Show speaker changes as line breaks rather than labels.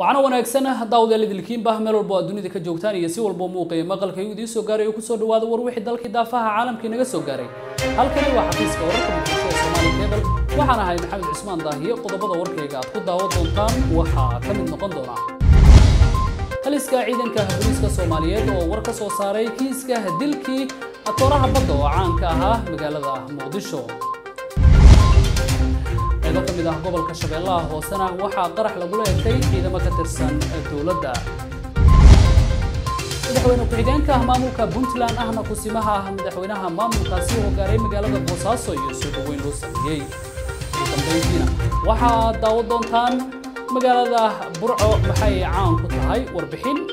waxaana wanaagsan daawadayaal idilkiinba meel walba oo dunida ka joogtaan iyo si walba muuqaya maqalka idiin soo gaaray oo ku soo dhawaada war wixii dalkii daafaha caalamkii naga soo gaaray. Halkani waa xafiiska wararka muqdisho ee Somali Cable waxaan ahay maxamed cismaan daahiye qodobada warkayga aad ku daawan doontaan waxaa ka mid noqon doona taliska ciidanka booliiska Soomaaliyeed oo war ka soo saaray kiiska dilkii atooraha badda oo caanka ahaa magaalada Muqdisho كمد آه ان كشغيلاه هوسنا وحا قرح لغولا يبتاي إذا ما كترسان دولادا مدحوينو قيدانكا هماموكا بنتلان اهنا قسمها مدحوينها هماموكا سيهو قاريم قالغا قصاصو يسيب وين روسانيي وكم بيجينا وحا داودون تان مقالدة برعو محاي عام كتلهاي وربحين